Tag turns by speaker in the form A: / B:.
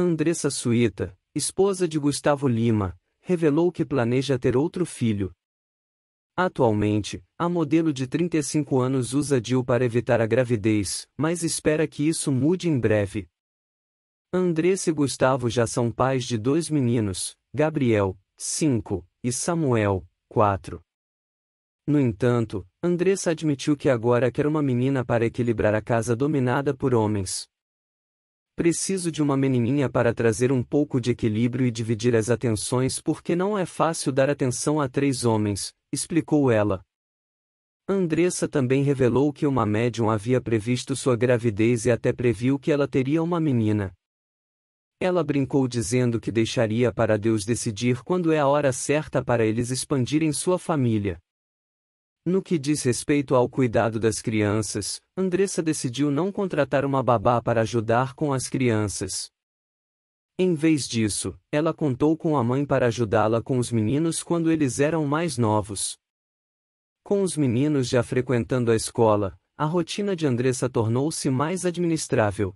A: Andressa Suíta, esposa de Gustavo Lima, revelou que planeja ter outro filho. Atualmente, a modelo de 35 anos usa DIU para evitar a gravidez, mas espera que isso mude em breve. Andressa e Gustavo já são pais de dois meninos, Gabriel, 5, e Samuel, 4. No entanto, Andressa admitiu que agora quer uma menina para equilibrar a casa dominada por homens. Preciso de uma menininha para trazer um pouco de equilíbrio e dividir as atenções porque não é fácil dar atenção a três homens, explicou ela. Andressa também revelou que uma médium havia previsto sua gravidez e até previu que ela teria uma menina. Ela brincou dizendo que deixaria para Deus decidir quando é a hora certa para eles expandirem sua família. No que diz respeito ao cuidado das crianças, Andressa decidiu não contratar uma babá para ajudar com as crianças. Em vez disso, ela contou com a mãe para ajudá-la com os meninos quando eles eram mais novos. Com os meninos já frequentando a escola, a rotina de Andressa tornou-se mais administrável.